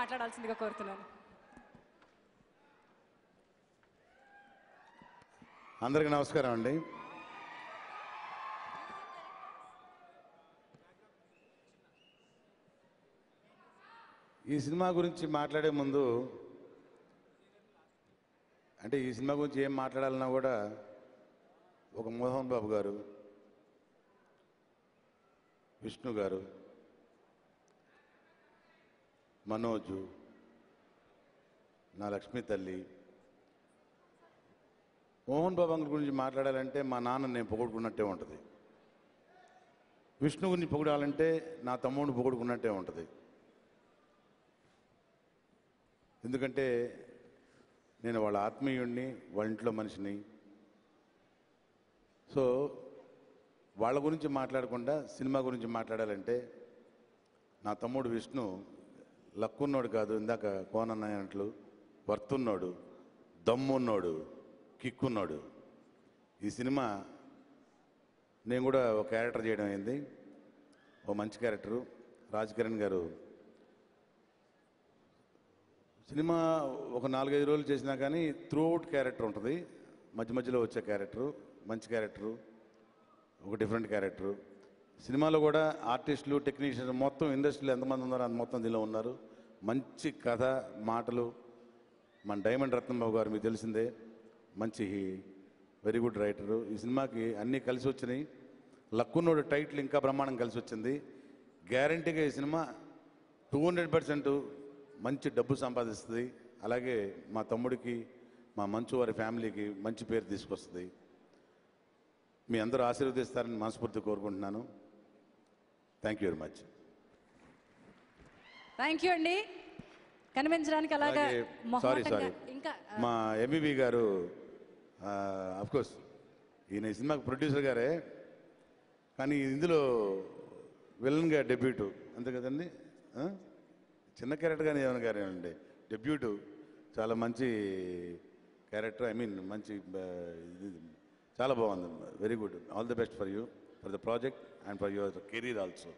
మాట్లాడాల్సిందిగా కోరుతున్నాను. అందరికీ నమస్కారం అండి. ఈ సినిమా గురించి మాట్లాడే ముందు అంటే ఈ సినిమా గురించి ఏం మాట్లాడాలన్నా కూడా ఒక మోహన్ బాబు గారు విష్ణు గారు మనోజు నా లక్ష్మీ తల్లి. మోహన్ బాబు అంకుల్ గురించి మాట్లాడాలంటే మా నాన్న నేను పొగుడుకున్నట్టే ఉంటుంది. విష్ణు గురించి పొగడాలంటే నా తమ్ముడిని పొగుడుకున్నట్టే ఉంటుంది. ఎందుకంటే నేను వాళ్ళ ఆత్మీయుడిని వాళ్ళ ఇంట్లో మనిషిని. సో వాళ్ళ గురించి మాట్లాడకుండా సినిమా గురించి మాట్లాడాలంటే నా తమ్ముడు విష్ణు లక్కున్నోడు కాదు ఇందాక కోనన్నట్లు వర్తున్నోడు దమ్మున్నోడు కిక్కున్నాడు. ఈ సినిమా నేను కూడా ఒక క్యారెక్టర్ చేయడం అయింది. ఓ మంచి క్యారెక్టరు. రాజ్ కిరణ్ గారు. సినిమా ఒక నాలుగైదు రోజులు చేసినా కానీ త్రూఅవుట్ క్యారెక్టర్ ఉంటుంది. మధ్య మధ్యలో వచ్చే క్యారెక్టరు మంచి క్యారెక్టరు ఒక డిఫరెంట్ క్యారెక్టరు. సినిమాలో కూడా ఆర్టిస్టులు టెక్నీషియన్స్ మొత్తం ఇండస్ట్రీలో ఎంతమంది ఉన్నారో అంత మొత్తం దీనిలో ఉన్నారు. మంచి కథ మాటలు మన డైమండ్ రత్నంబాబు గారు మీకు తెలిసిందే. మంచి వెరీ గుడ్ రైటరు. ఈ సినిమాకి అన్నీ కలిసి వచ్చినాయి. లక్కున్నోడు టైటిల్ ఇంకా బ్రహ్మాండం కలిసి వచ్చింది. గ్యారంటీగా ఈ సినిమా టూ హండ్రెడ్ పర్సెంట్ మంచి డబ్బు సంపాదిస్తుంది. అలాగే మా తమ్ముడికి మా మంచు వారి ఫ్యామిలీకి మంచి పేరు తీసుకొస్తుంది. మీ అందరూ ఆశీర్వదిస్తారని మనస్ఫూర్తి కోరుకుంటున్నాను. Thank you very much thank you అండి. కనిపించడానికి అలాగా సారీ సారీ ఇంకా మా ఎంబీబీ గారు కోర్స్ ఈయన ఈ సినిమాకి ప్రొడ్యూసర్ గారే కానీ ఇందులో విలన్గా డెబ్యూటు అంతే కదండి? చిన్న క్యారెక్టర్ కానీ ఏమైనా గారే అండి డెబ్యూటు చాలా మంచి క్యారెక్టర్ ఐ మీన్ మంచి చాలా బాగుంది. Very good all the best for you for the project and for your career also.